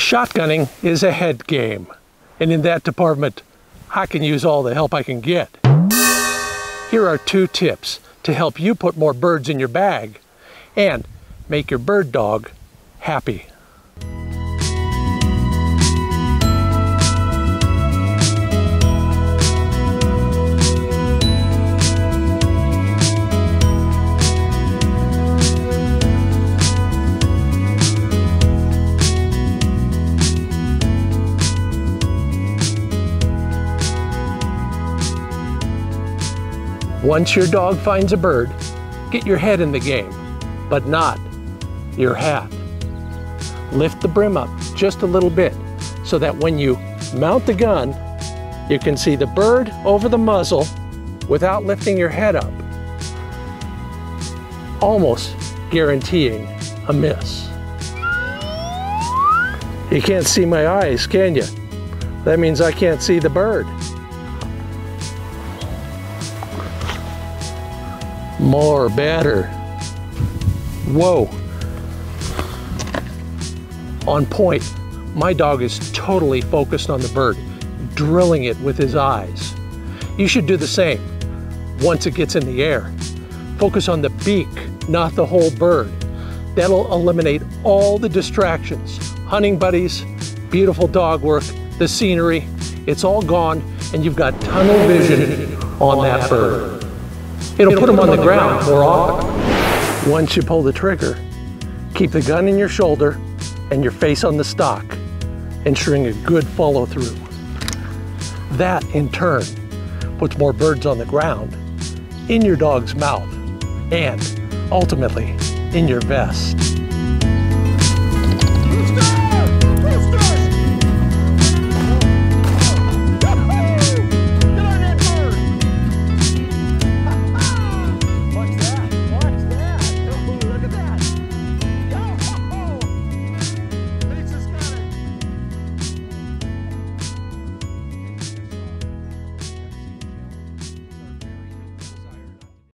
Shotgunning is a head game, and in that department, I can use all the help I can get. Here are two tips to help you put more birds in your bag and make your bird dog happy. Once your dog finds a bird, get your head in the game, but not your hat. Lift the brim up just a little bit so that when you mount the gun, you can see the bird over the muzzle without lifting your head up, almost guaranteeing a miss. You can't see my eyes, can you? That means I can't see the bird. More, better. Whoa. On point. My dog is totally focused on the bird, drilling it with his eyes. You should do the same once it gets in the air. Focus on the beak, not the whole bird. That'll eliminate all the distractions. Hunting buddies, beautiful dog work, the scenery, it's all gone and you've got tunnel vision on that bird. It'll put them on the ground more often. Once you pull the trigger, keep the gun in your shoulder and your face on the stock, ensuring a good follow through. That, in turn, puts more birds on the ground, in your dog's mouth, and ultimately in your vest.